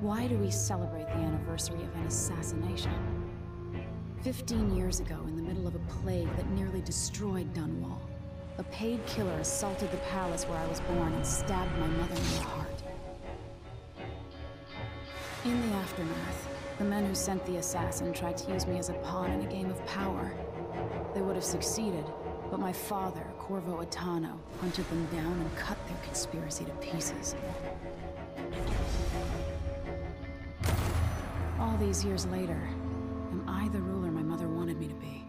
Why do we celebrate the anniversary of an assassination? Fifteen years ago, in the middle of a plague that nearly destroyed Dunwall, a paid killer assaulted the palace where I was born and stabbed my mother in the heart. In the aftermath, the men who sent the assassin tried to use me as a pawn in a game of power. They would have succeeded, but my father, Corvo Attano, hunted them down and cut their conspiracy to pieces. These years later, am I the ruler my mother wanted me to be?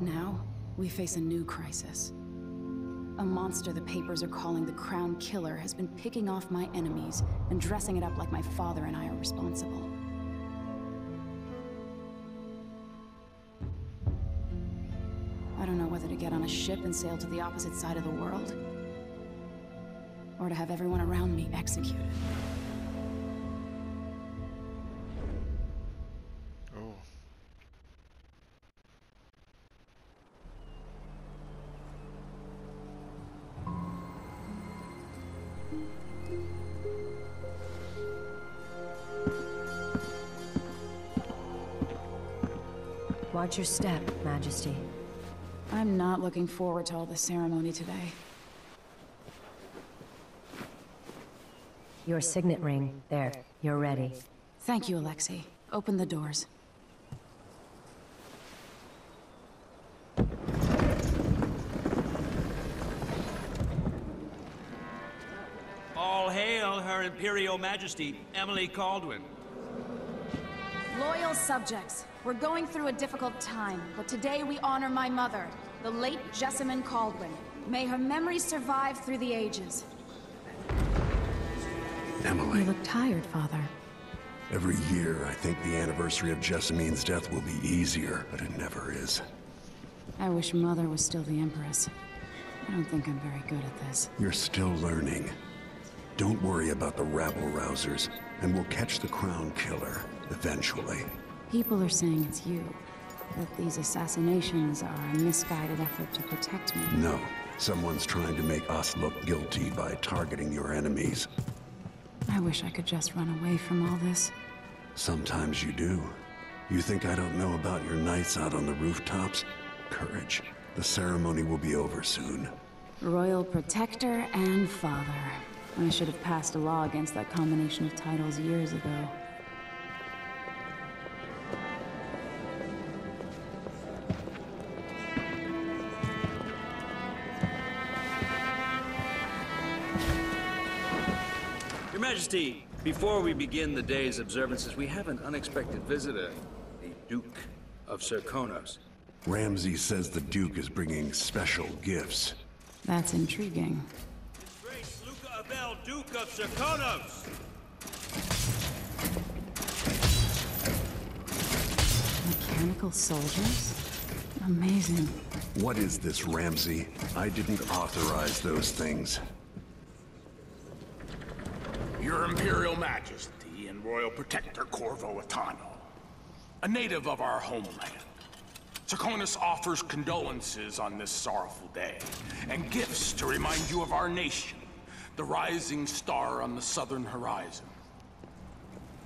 Now, we face a new crisis. A monster the papers are calling the Crown Killer has been picking off my enemies and dressing it up like my father and I are responsible. I don't know whether to get on a ship and sail to the opposite side of the world, or to have everyone around me executed. Watch your step, Majesty. I'm not looking forward to all the ceremony today. Your signet ring. There. You're ready. Thank you, Alexei. Open the doors. All hail Her Imperial Majesty, Emily Kaldwin. Loyal subjects, we're going through a difficult time, but today we honor my mother, the late Jessamine Kaldwin. May her memory survive through the ages. Emily, You look tired, Father. every year I think the anniversary of Jessamine's death will be easier, but it never is. I wish Mother was still the Empress. I don't think I'm very good at this. You're still learning. Don't worry about the rabble-rousers, and we'll catch the Crown Killer, eventually. People are saying it's you. That these assassinations are a misguided effort to protect me. No, someone's trying to make us look guilty by targeting your enemies. I wish I could just run away from all this. Sometimes you do. You think I don't know about your nights out on the rooftops? Courage. The ceremony will be over soon. Royal Protector and Father. I should have passed a law against that combination of titles years ago. Majesty, before we begin the day's observances, we have an unexpected visitor, the Duke of Serkonos. Ramsey says the Duke is bringing special gifts. That's intriguing. Grace Luca Abele, Duke of Serkonos! Mechanical soldiers? Amazing. What is this, Ramsey? I didn't authorize those things. Your Imperial Majesty and Royal Protector Corvo Attano, a native of our homeland. Serkonos offers condolences on this sorrowful day, and gifts to remind you of our nation, the rising star on the southern horizon.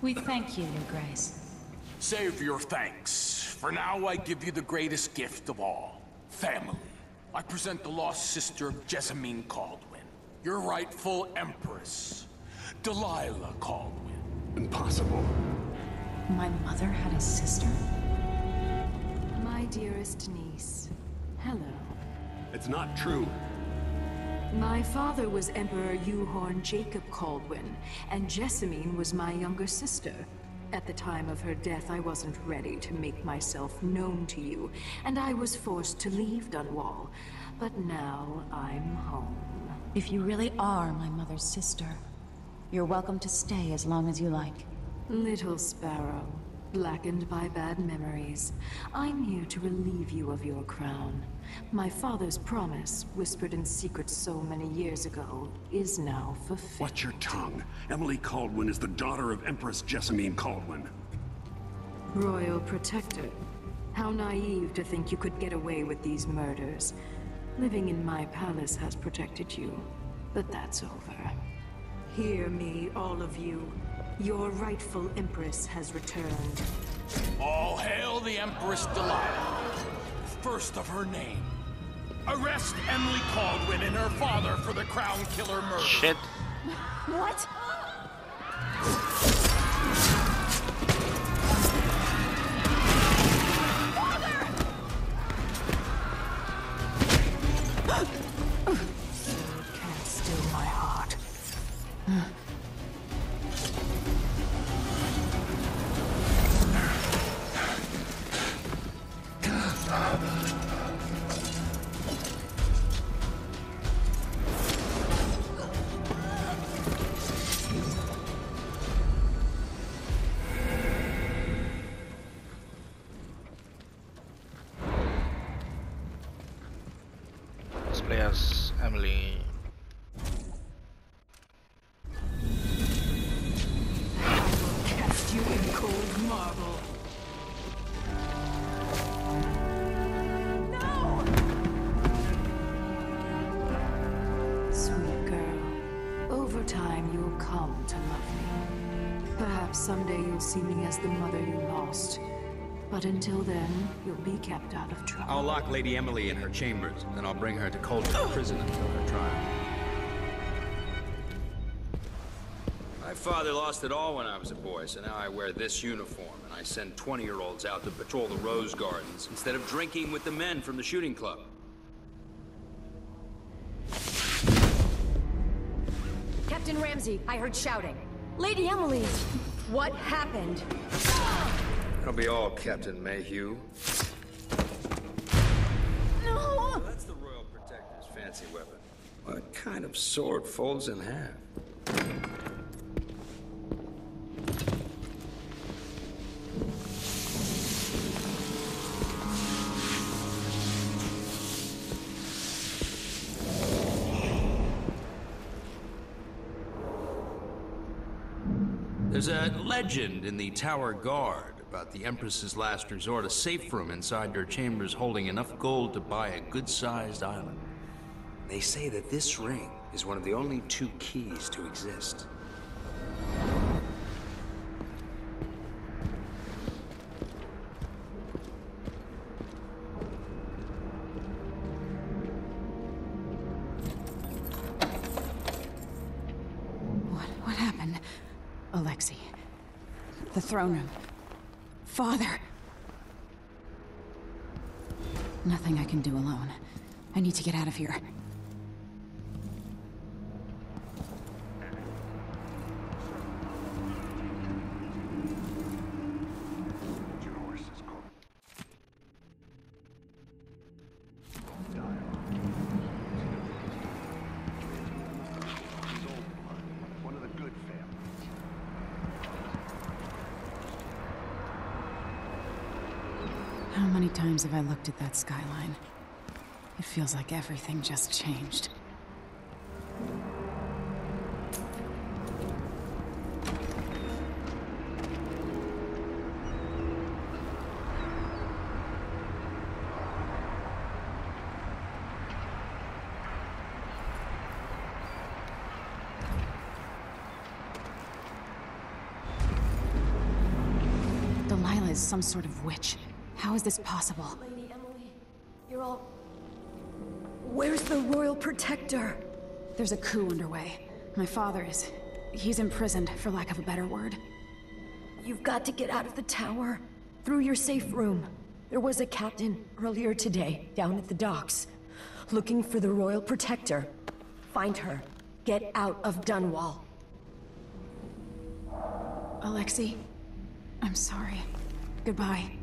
We thank you, Your Grace. Save your thanks. For now, I give you the greatest gift of all, family. I present the lost sister of Jessamine Kaldwin, your rightful empress, Delilah Kaldwin. Impossible. My mother had a sister? My dearest niece, hello. It's not true. My father was Emperor Euhorn Jacob Kaldwin, and Jessamine was my younger sister. At the time of her death, I wasn't ready to make myself known to you, and I was forced to leave Dunwall. But now I'm home. If you really are my mother's sister, you're welcome to stay as long as you like. Little Sparrow, blackened by bad memories, I'm here to relieve you of your crown. My father's promise, whispered in secret so many years ago, is now fulfilled. Watch your tongue. Emily Kaldwin is the daughter of Empress Jessamine Kaldwin. Royal Protector. How naive to think you could get away with these murders. Living in my palace has protected you, but that's over. Hear me, all of you. Your rightful Empress has returned. All hail the Empress Delilah, first of her name. Arrest Emily Kaldwin and her father for the Crown Killer murder. Shit. What? Time you'll come to love me. Perhaps someday you'll see me as the mother you lost. But until then, you'll be kept out of trouble. I'll lock Lady Emily in her chambers, then I'll bring her to Coldridge Prison until her trial. My father lost it all when I was a boy, so now I wear this uniform, and I send 20-year-olds out to patrol the rose gardens instead of drinking with the men from the shooting club. Captain Ramsey, I heard shouting. Lady Emily! What happened? That'll be all, Captain Mayhew. No! That's the Royal Protector's fancy weapon. What kind of sword folds in half? There's a legend in the Tower Guard about the Empress's last resort, a safe room inside her chambers holding enough gold to buy a good-sized island. They say that this ring is one of the only two keys to exist. Throne room. Father. Nothing I can do alone. I need to get out of here. One of the good families. How many times have I looked at that skyline? It feels like everything just changed. Delilah is some sort of witch. How is this possible? Lady Emily, you're all... Where's the Royal Protector? There's a coup underway. My father is... He's imprisoned, for lack of a better word. You've got to get out of the tower. Through your safe room. There was a captain earlier today, down at the docks. Looking for the Royal Protector. Find her. Get out of Dunwall. Alexei, I'm sorry. Goodbye.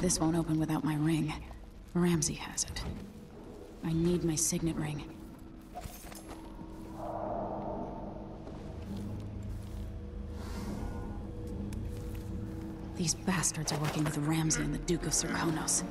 This won't open without my ring. Ramsey has it. I need my signet ring. These bastards are working with Ramsey and the Duke of Serkonos.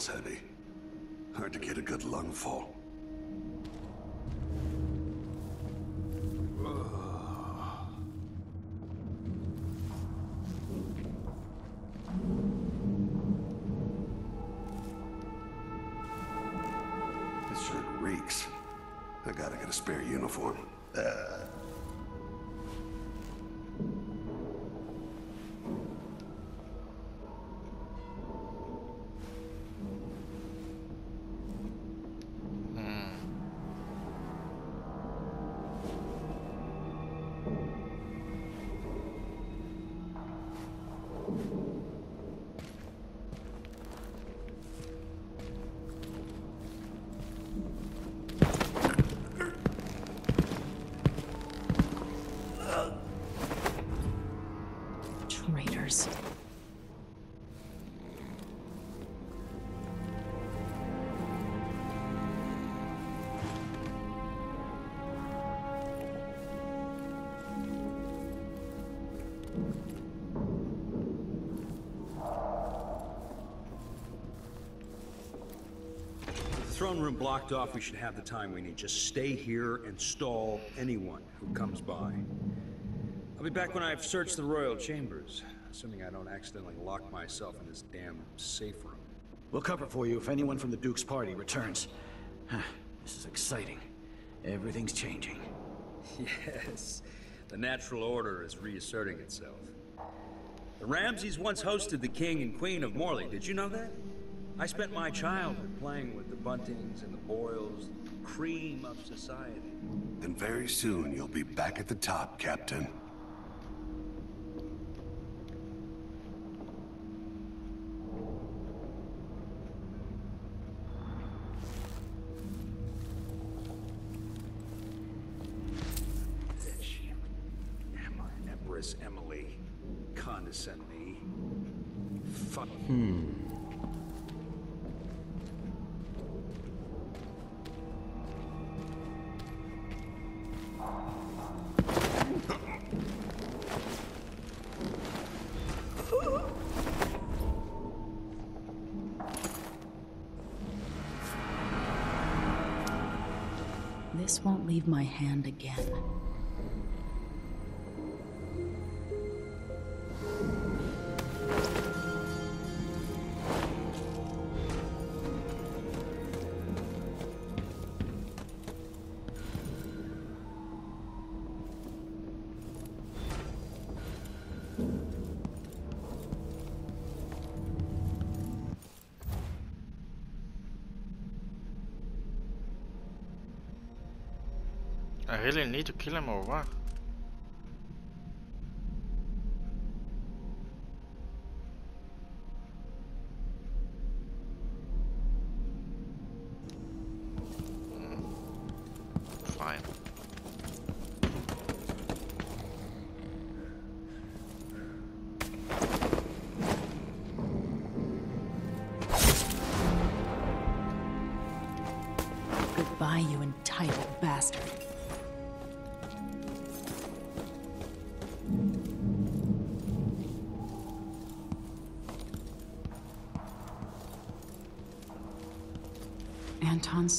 Feels heavy. Hard to get a good lungful. This shirt reeks. I gotta get a spare uniform. Uh. Throne room blocked off, we should have the time we need. Just stay here and stall anyone who comes by. I'll be back when I've searched the royal chambers, assuming I don't accidentally lock myself in this damn safe room. We'll cover for you if anyone from the Duke's party returns. This is exciting. Everything's changing. Yes, the natural order is reasserting itself. The Ramses once hosted the king and queen of Morley, did you know that? I spent my childhood playing with Buntings and the the cream of society. Then very soon you'll be back at the top, Captain. This won't leave my hand again. Need to kill him or what?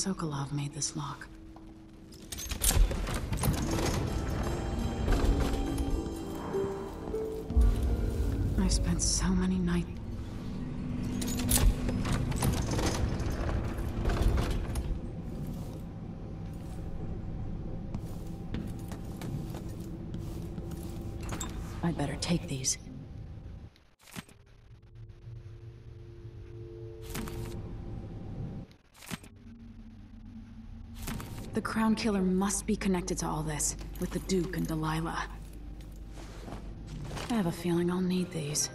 Sokolov made this lock. I spent so many nights. I'd better take these. The Crown Killer must be connected to all this, with the Duke and Delilah. I have a feeling I'll need these.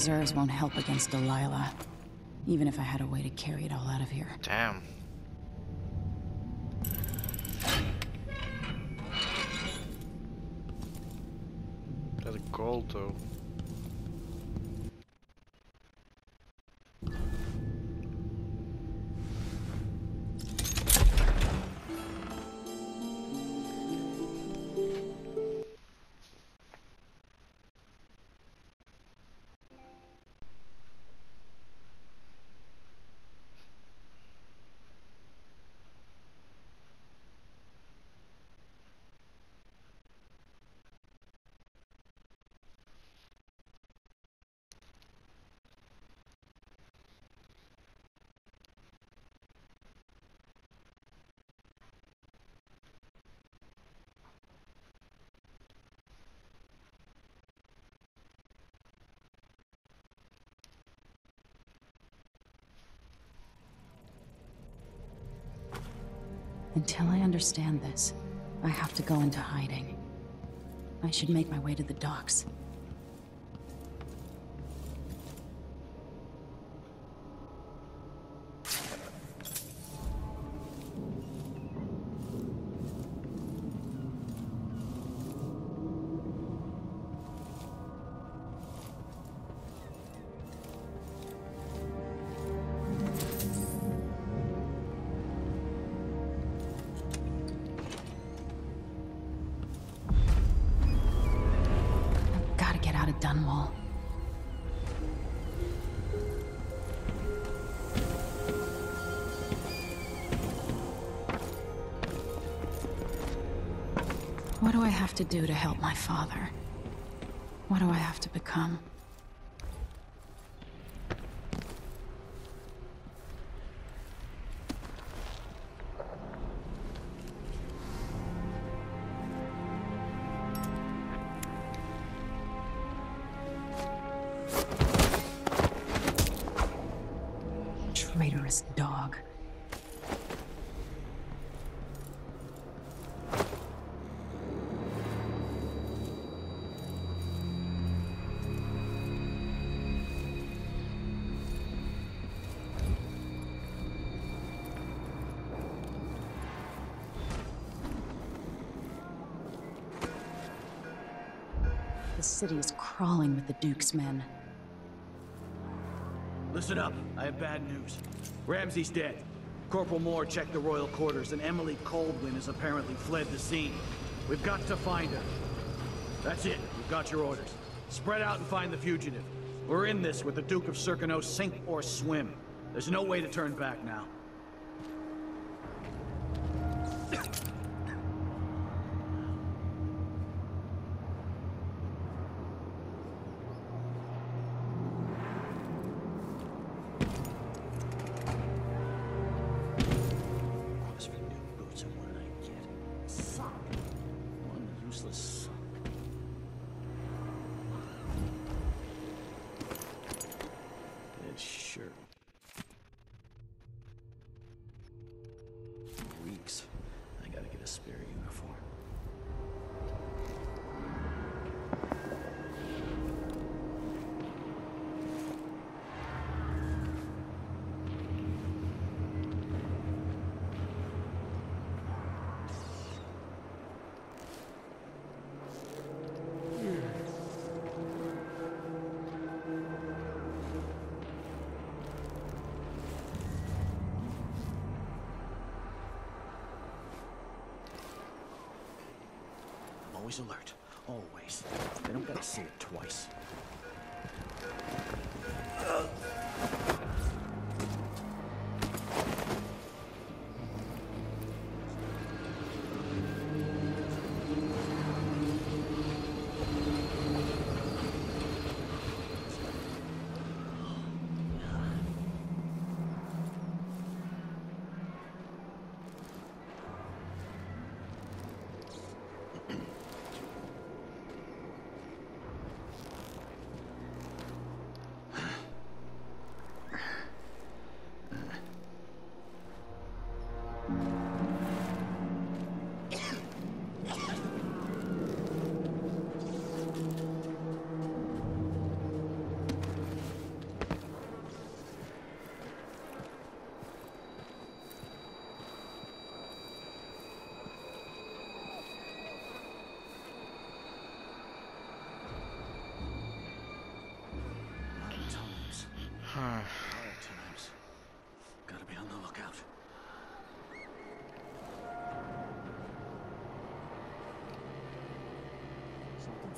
Reserves won't help against Delilah. Even if I had a way to carry it all out of here. Damn. Until I understand this, I have to go into hiding. I should make my way to the docks. To do to help my father? What do I have to become? The city is crawling with the Duke's men. Listen up, I have bad news. Ramsey's dead. Corporal Moore checked the royal quarters, and Emily Kaldwin has apparently fled the scene. We've got to find her. That's it, we've got your orders. Spread out and find the fugitive. We're in this with the Duke of Serkonos, sink or swim. There's no way to turn back now.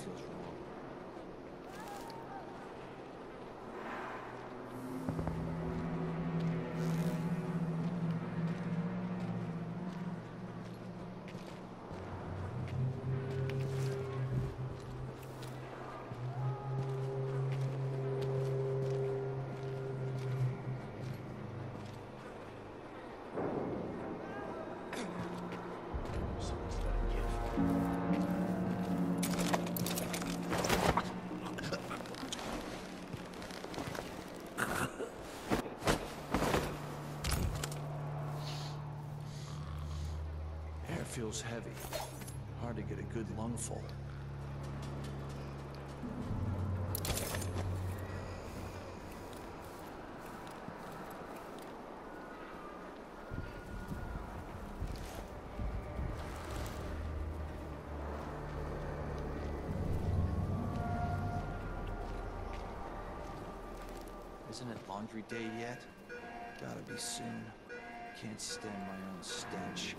Feels wrong. Feels heavy. Hard to get a good lungful. Isn't it laundry day yet? Gotta be soon. Can't stand my own stench.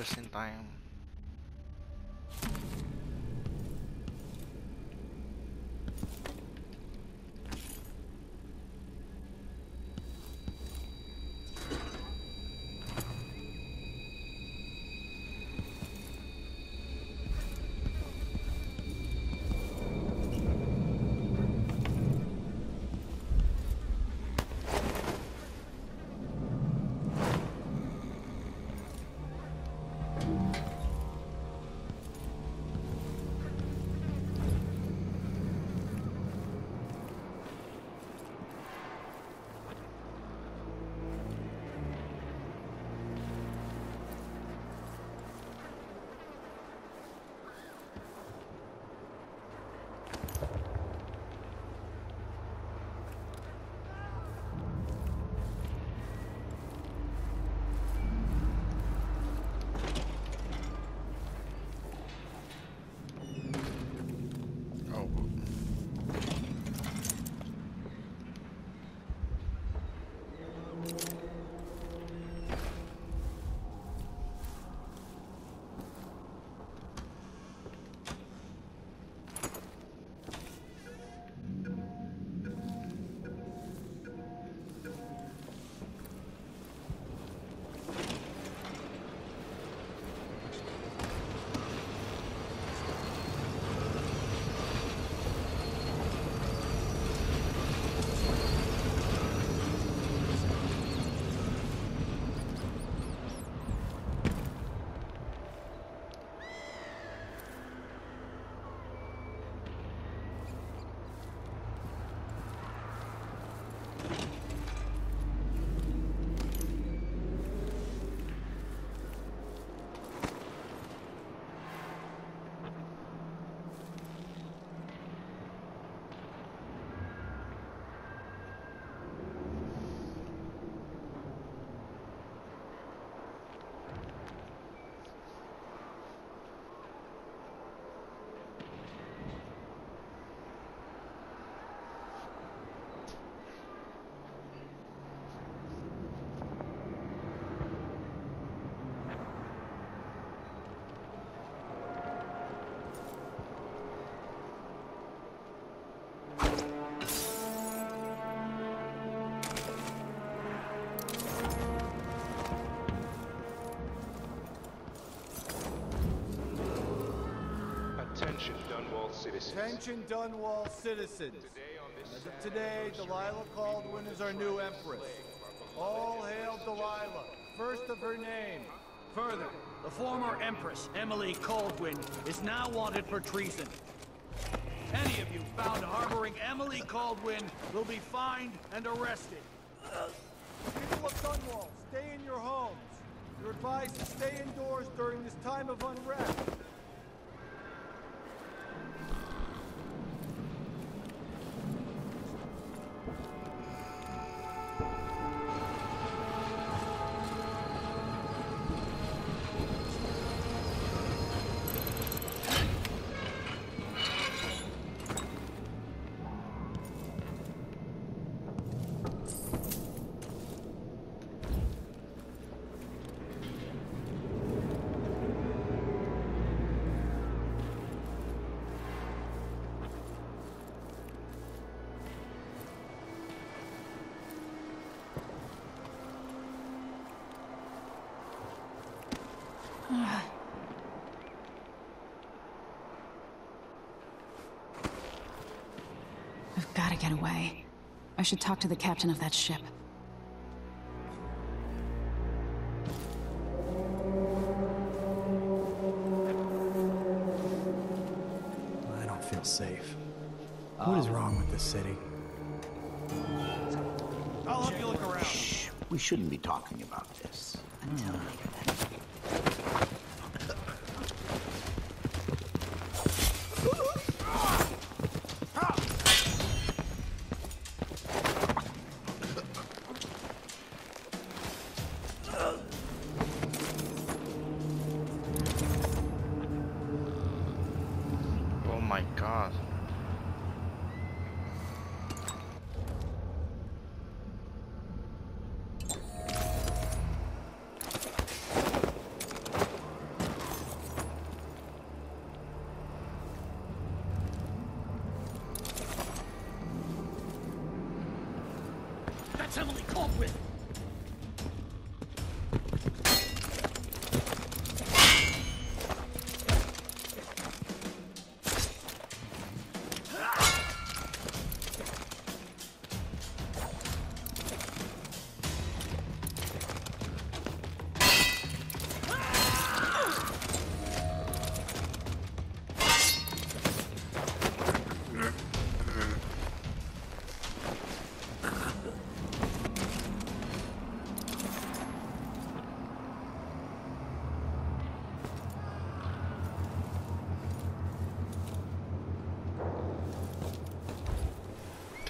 Just in time. Attention Dunwall citizens. As of today, Delilah Kaldwin is our new empress. All hail Delilah, first of her name. Further, the former Empress, Emily Kaldwin, is now wanted for treason. Any of you found harboring Emily Kaldwin will be fined and arrested. People of Dunwall, stay in your homes. You're advised to stay indoors during this time of unrest. Gotta get away. I should talk to the captain of that ship. I don't feel safe. What is wrong with this city? I'll help you look around. We shouldn't be talking about this until later. Oh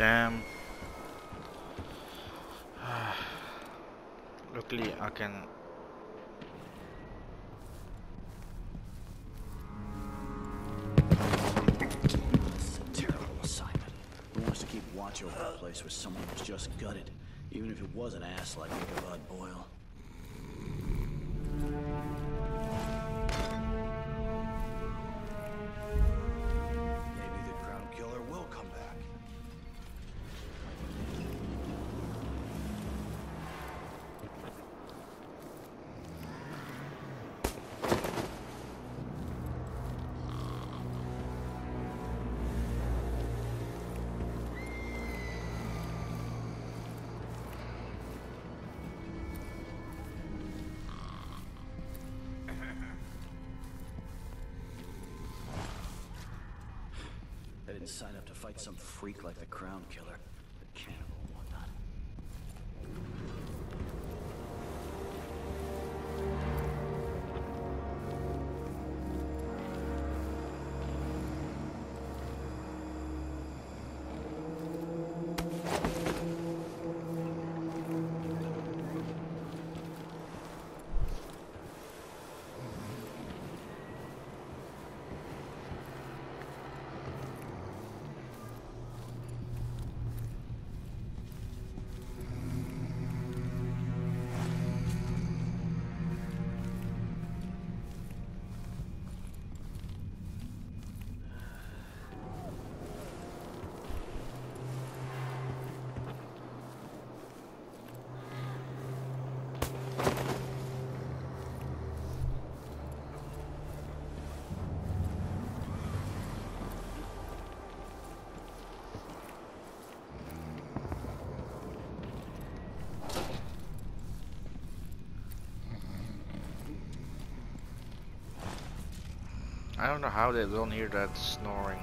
Damn. I didn't sign up to fight some freak like the Crown Killer. I don't know how they don't hear that snoring.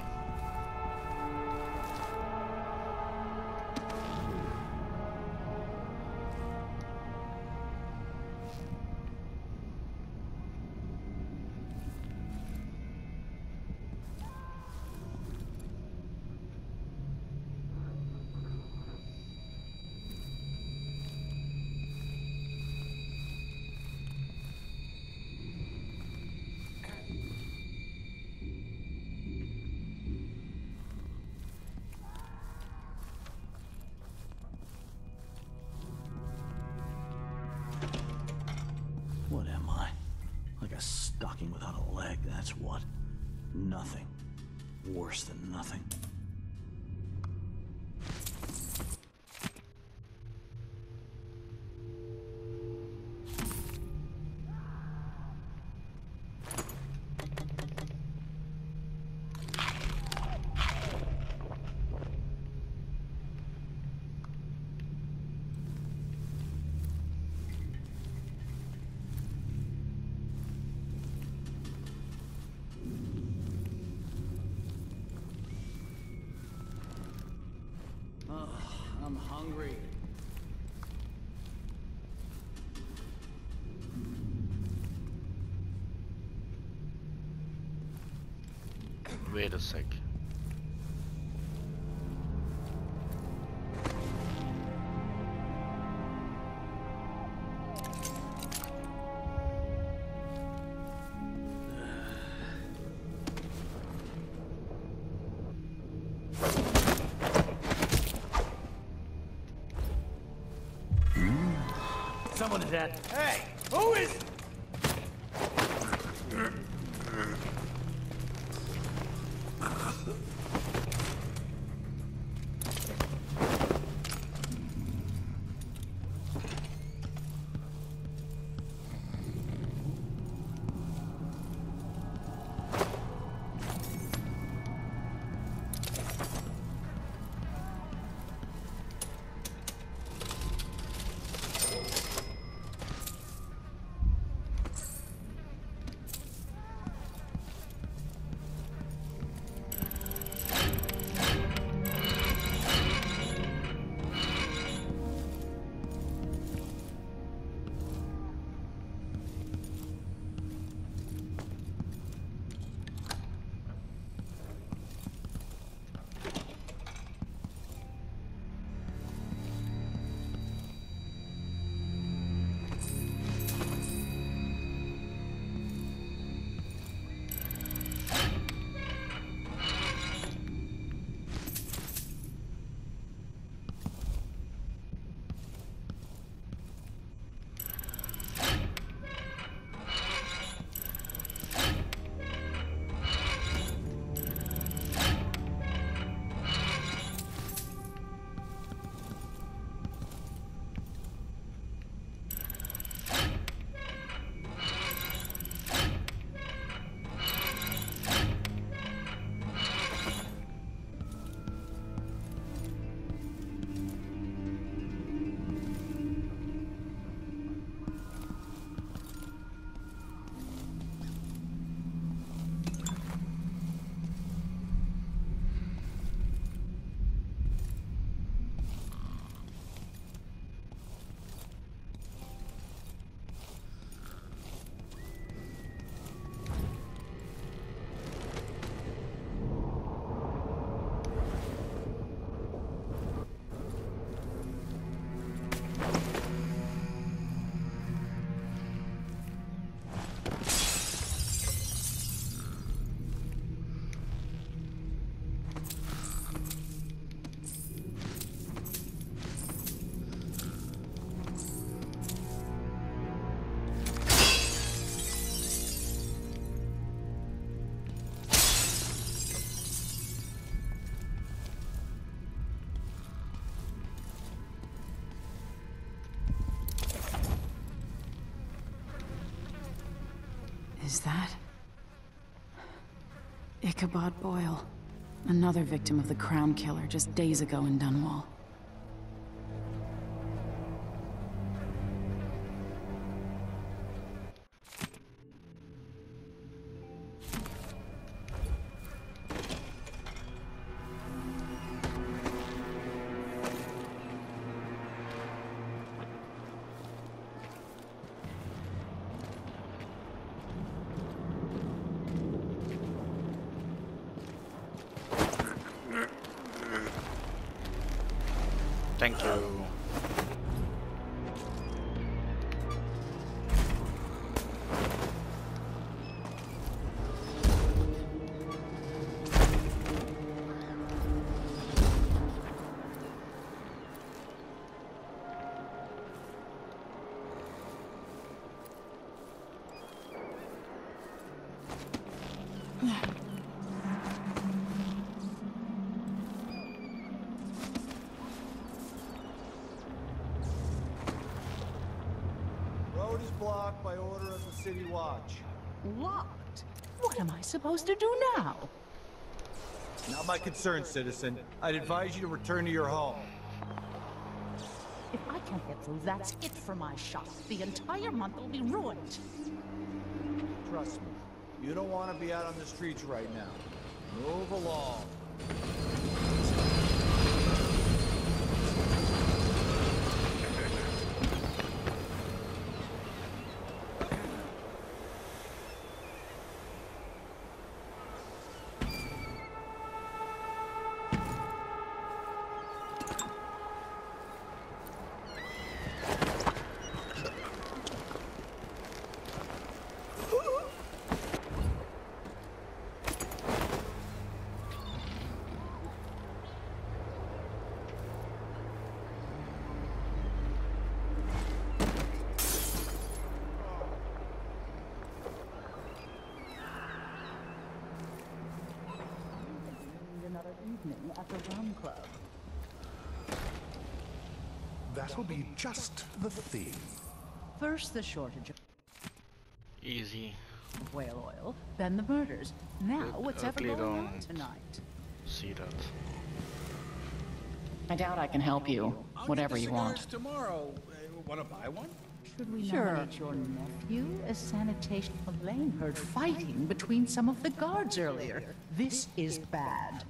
Hungry. Wait a sec. Someone is that. Hey, who is? That... Ichabod Boyle? Another victim of the Crown Killer just days ago in Dunwall. City Watch. Locked? What am I supposed to do now? Not my concern, citizen. I'd advise you to return to your home. If I can't get through, that's it for my shop. The entire month will be ruined. Trust me. You don't want to be out on the streets right now. Move along. Another evening at the Rum Club. That'll be just the thing. First, the shortage of Easy. whale oil, then the murders. Now, what's ever going on tonight? See that. I doubt I can help you. Whatever you want. Tomorrow, uh, want to buy one? Should we Sure. nominate your nephew as sanitation? Elaine heard fighting between some of the guards earlier. This is bad.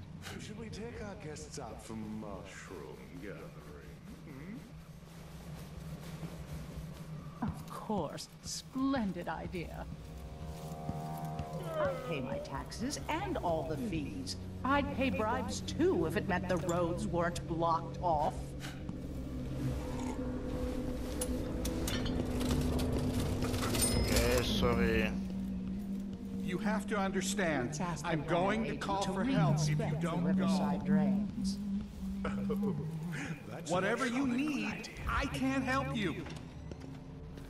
Should we take our guests out for mushroom gathering? Hmm? Of course. Splendid idea. I'd pay my taxes and all the fees. I'd pay bribes too if it meant the roads weren't blocked off. Okay, sorry. You have to understand, Let's ask the I'm going to call to for help if you don't riverside go. drains. Whatever you need, I can't help you.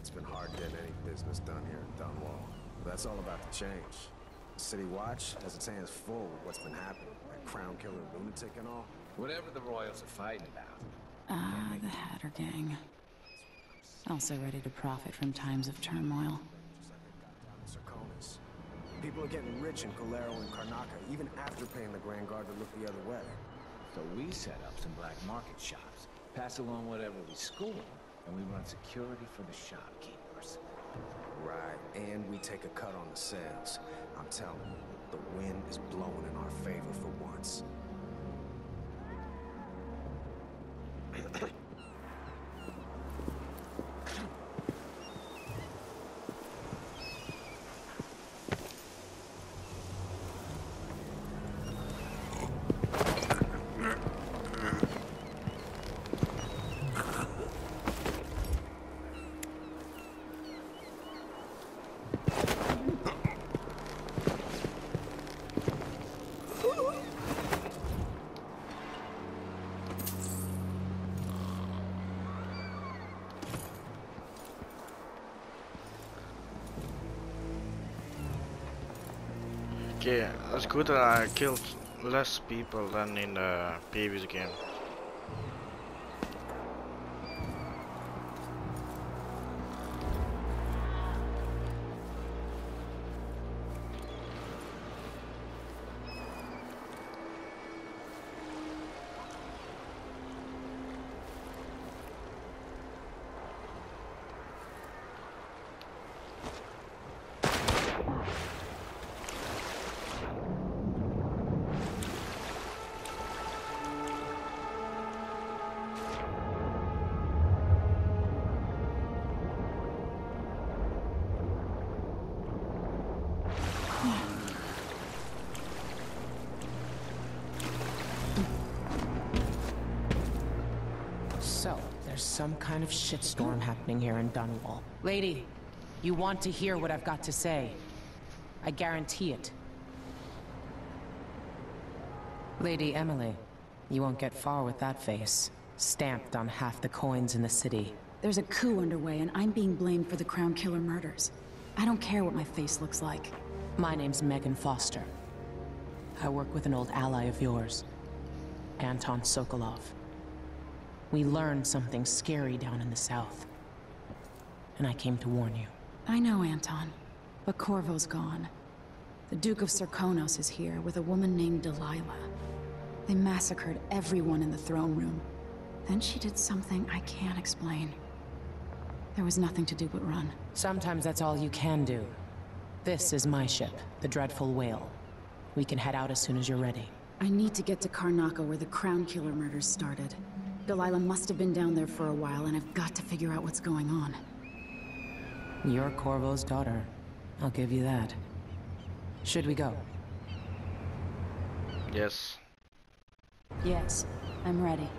It's been hard getting any business done here in Dunwall. But that's all about to change. The City Watch has its hands full with what's been happening. That crown killer lunatic and all. Whatever the Royals are fighting about. Ah, the Hatter Gang. Also ready to profit from times of turmoil. People are getting rich in Calero and Karnaca, even after paying the Grand Guard to look the other way. So we set up some black market shops, pass along whatever we score, and we run security for the shopkeepers. Right, and we take a cut on the sales. I'm telling you, the wind is blowing in our favor for once. Okay, that's good that I killed less people than in the previous game. Some of shitstorm happening here in Dunwall. Lady, you want to hear what I've got to say. I guarantee it. Lady Emily, you won't get far with that face. Stamped on half the coins in the city. There's a coup underway, and I'm being blamed for the Crown Killer murders. I don't care what my face looks like. My name's Megan Foster. I work with an old ally of yours, Anton Sokolov. We learned something scary down in the south. And I came to warn you. I know, Anton. But Corvo's gone. The Duke of Serkonos is here with a woman named Delilah. They massacred everyone in the throne room. Then she did something I can't explain. There was nothing to do but run. Sometimes that's all you can do. This is my ship, the Dreadful Whale. We can head out as soon as you're ready. I need to get to Karnaca where the Crown Killer murders started. Delilah must have been down there for a while, and I've got to figure out what's going on. You're Corvo's daughter. I'll give you that. Should we go? Yes. Yes, I'm ready.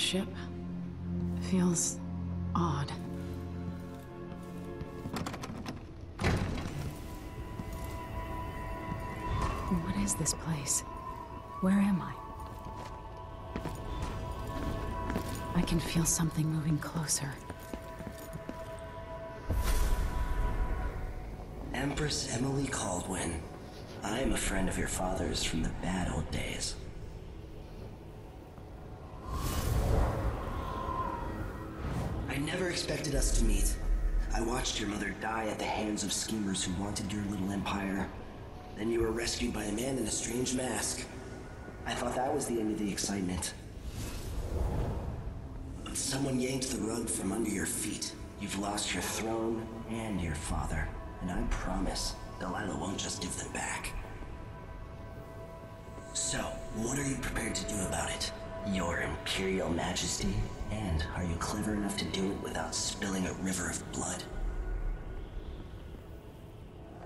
Ship? Feels odd. What is this place? Where am I? I can feel something moving closer. Empress Emily Kaldwin. I am a friend of your father's from the bad old days. Expected us to meet. I watched your mother die at the hands of schemers who wanted your little empire. Then you were rescued by a man in a strange mask. I thought that was the end of the excitement. But someone yanked the rug from under your feet. You've lost your throne and your father. And I promise, Delilah won't just give them back. So, what are you prepared to do about it? Your Imperial Majesty? And are you clever enough to do it without spilling a river of blood?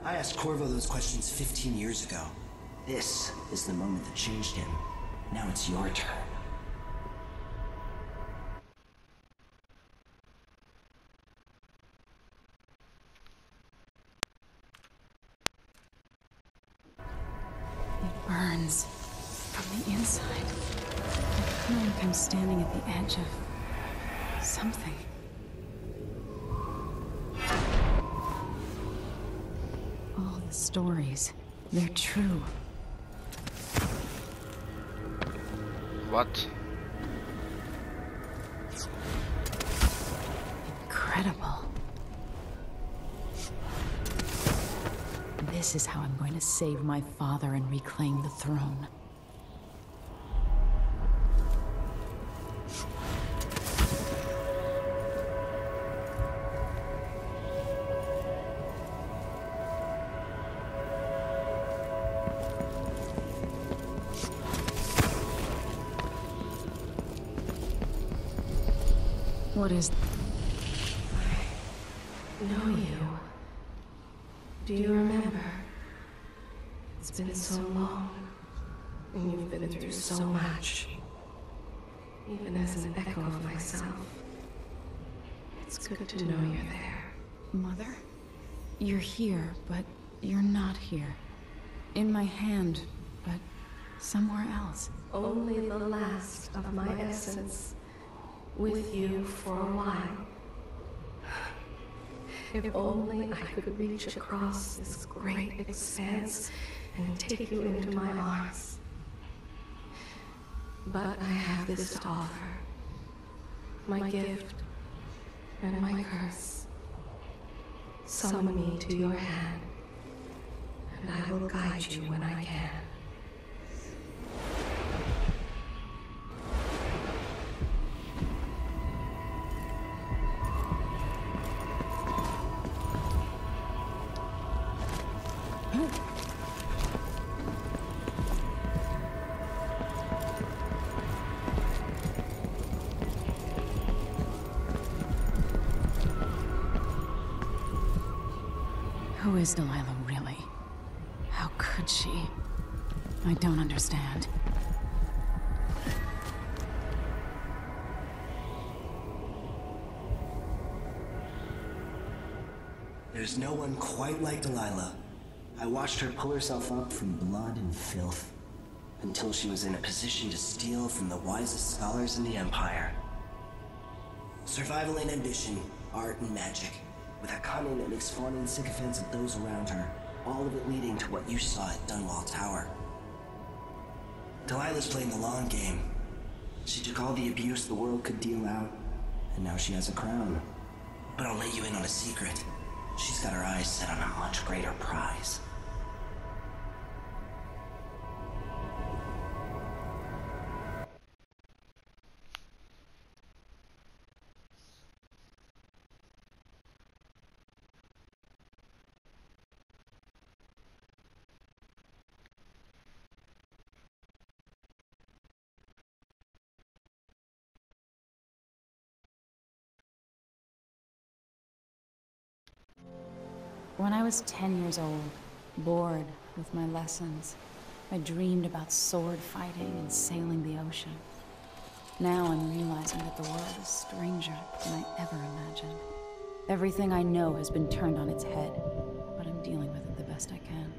I asked Corvo those questions 15 years ago. This is the moment that changed him. Now it's your turn. I feel like I'm standing at the edge of something. All the stories, they're true. What? Incredible. This is how I'm going to save my father and reclaim the throne. What is... I know you. Do you remember? It's been so long, and you've been through so much. Even as an echo of myself, it's good to know you're there. Mother? You're here, but you're not here. In my hand, but somewhere else. Only the last of my essence with you for a while. If only I could reach across this great expanse and take you into my arms. But I have this to offer. My gift and my curse. Summon me to your hand, and I will guide you when I can. Is Delilah really? How could she? I don't understand. There's no one quite like Delilah. I watched her pull herself up from blood and filth until she was in a position to steal from the wisest scholars in the Empire. Survival and ambition, art and magic, with a cunning that and exfawning sycophants of those around her, all of it leading to what you saw at Dunwall Tower. Delilah's playing the long game. She took all the abuse the world could deal out, and now she has a crown. But I'll let you in on a secret. She's got her eyes set on a much greater prize. Was 10 years old, bored with my lessons, I dreamed about sword fighting and sailing the ocean. Now I'm realizing that the world is stranger than I ever imagined. Everything I know has been turned on its head, but I'm dealing with it the best I can.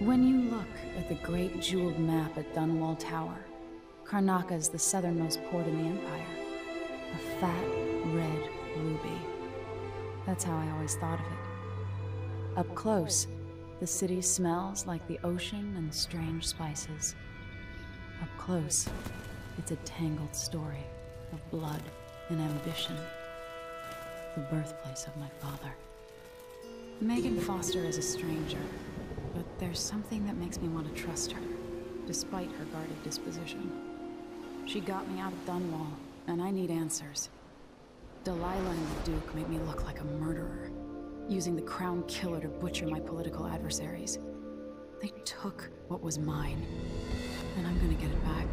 When you look at the great jeweled map at Dunwall Tower, Karnaca is the southernmost port in the Empire. A fat, red ruby. That's how I always thought of it. Up close, the city smells like the ocean and strange spices. Up close, it's a tangled story of blood and ambition. The birthplace of my father. Megan Foster is a stranger, but there's something that makes me want to trust her, despite her guarded disposition. She got me out of Dunwall, and I need answers. Delilah and the Duke made me look like a murderer, using the Crown Killer to butcher my political adversaries. They took what was mine, and I'm gonna get it back.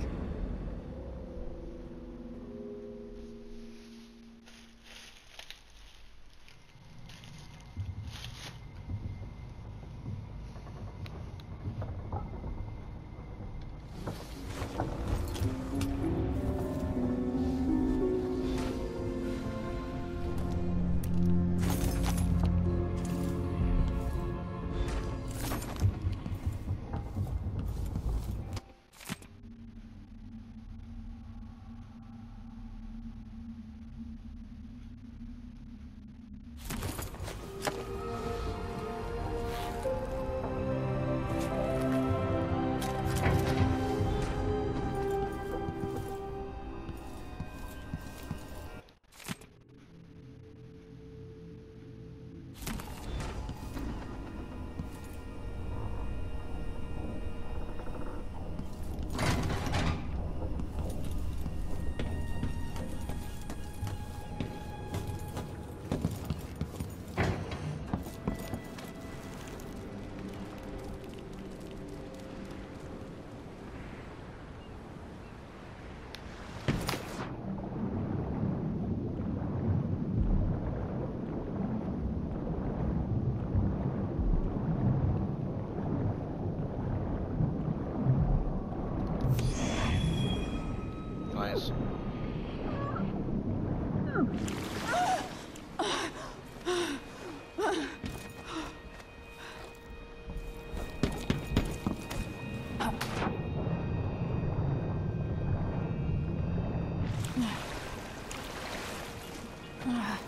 Nice.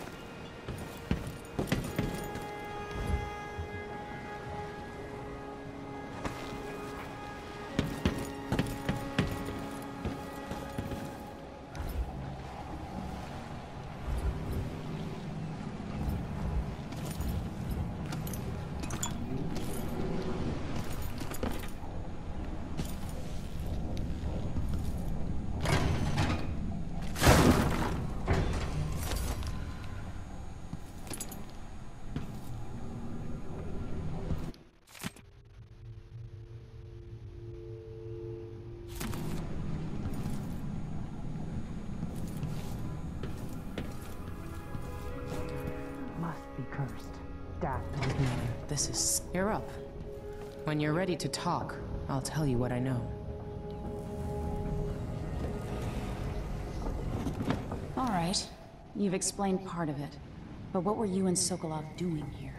This is... You're up. When you're ready to talk, I'll tell you what I know. All right. You've explained part of it. But what were you and Sokolov doing here?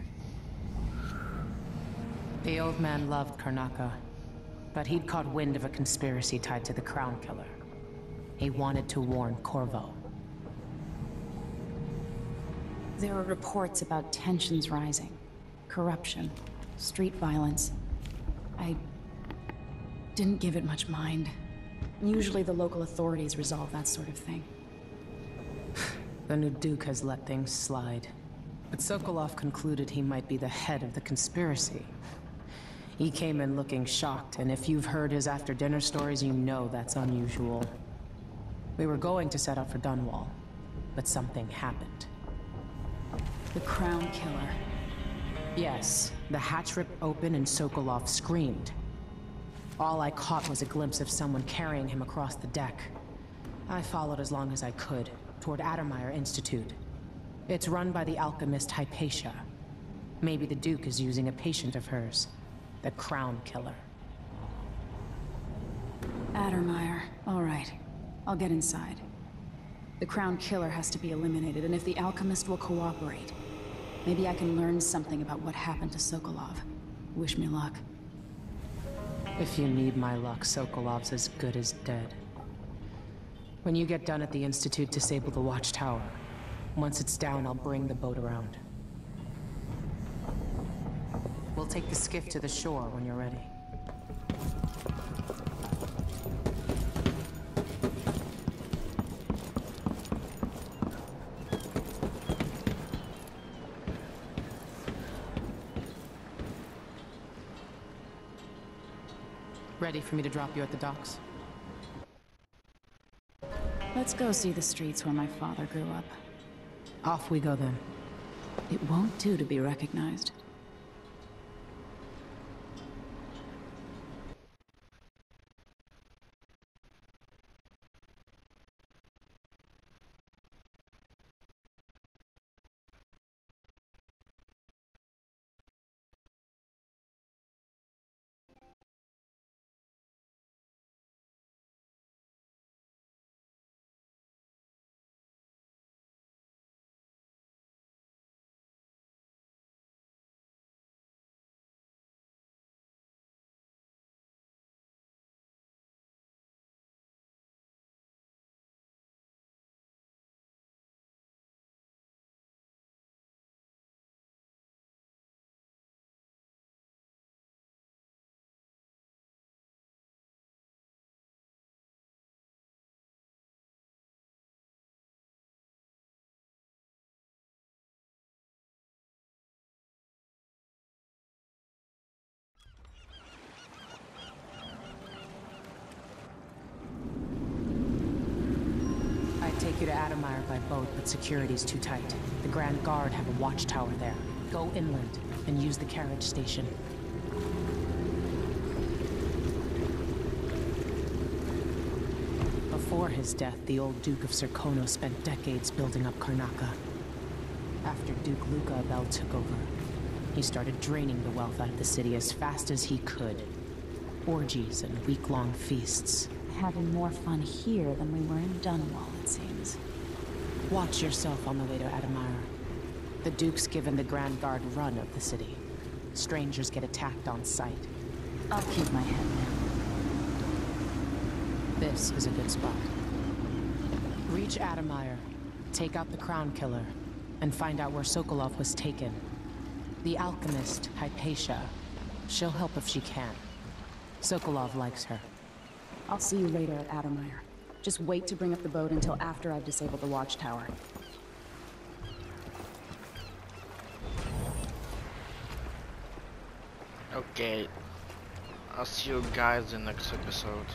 The old man loved Karnaca, but he'd caught wind of a conspiracy tied to the Crown Killer. He wanted to warn Corvo. There are reports about tensions rising, corruption, street violence. I didn't give it much mind. Usually the local authorities resolve that sort of thing. The new Duke has let things slide. But Sokolov concluded he might be the head of the conspiracy. He came in looking shocked, and if you've heard his after-dinner stories, you know that's unusual. We were going to set out for Dunwall, but something happened. The Crown Killer. Yes, the hatch ripped open and Sokolov screamed. All I caught was a glimpse of someone carrying him across the deck. I followed as long as I could, toward Addermire Institute. It's run by the alchemist Hypatia. Maybe the Duke is using a patient of hers. The Crown Killer. Addermire. All right. I'll get inside. The Crown Killer has to be eliminated, and if the Alchemist will cooperate, maybe I can learn something about what happened to Sokolov. Wish me luck. If you need my luck, Sokolov's as good as dead. When you get done at the Institute, disable the watchtower. Once it's down, I'll bring the boat around. We'll take the skiff to the shore when you're ready. Ready for me to drop you at the docks? Let's go see the streets where my father grew up. Off we go then. It won't do to be recognized. You to Addermire by boat, but security's too tight. The Grand Guard have a watchtower there. Go inland and use the carriage station. Before his death, the old Duke of Serkono spent decades building up Karnaca. After Duke Luca Abele took over, he started draining the wealth out of the city as fast as he could. Orgies and week-long feasts. Having more fun here than we were in Dunwall, it seems. Watch yourself on the way to Addermire. The Duke's given the Grand Guard run of the city. Strangers get attacked on sight. I'll keep my head down. This is a good spot. Reach Addermire, take out the Crown Killer, and find out where Sokolov was taken. The alchemist, Hypatia. She'll help if she can. Sokolov likes her. I'll see you later at Addermire. Just wait to bring up the boat until after I've disabled the watchtower. Okay. I'll see you guys in the next episode.